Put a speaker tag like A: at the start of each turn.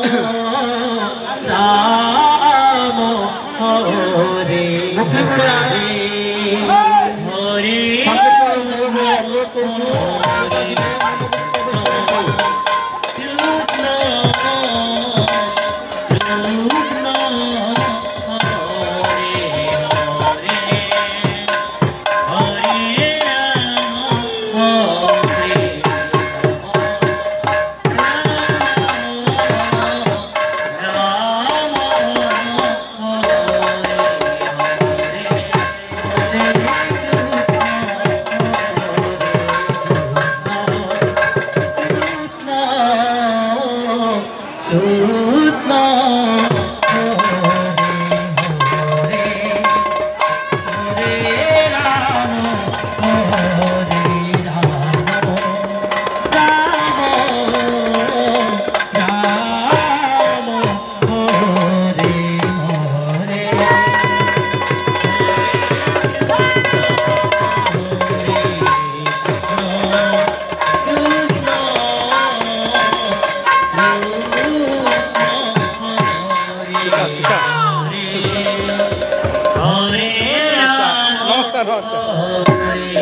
A: हरे। উঠলাম
B: নমস্কার নমস্কার।